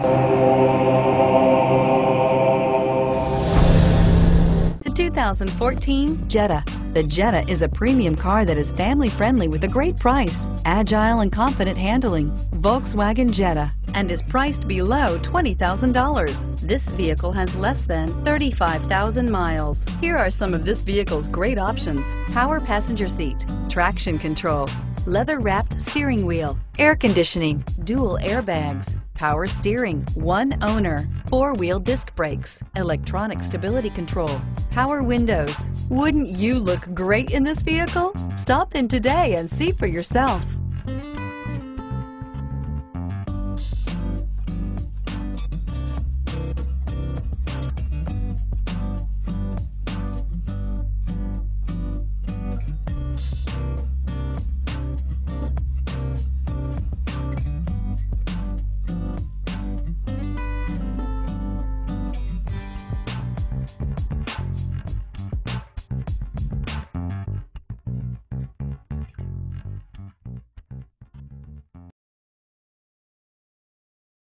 The 2014 Jetta. The Jetta is a premium car that is family friendly with a great price, agile and confident handling. Volkswagen Jetta and is priced below $20,000. This vehicle has less than 35,000 miles. Here are some of this vehicle's great options. Power passenger seat, traction control, leather wrapped steering wheel, air conditioning, dual airbags, power steering, one owner, four wheel disc brakes, electronic stability control, power windows. Wouldn't you look great in this vehicle? Stop in today and see for yourself.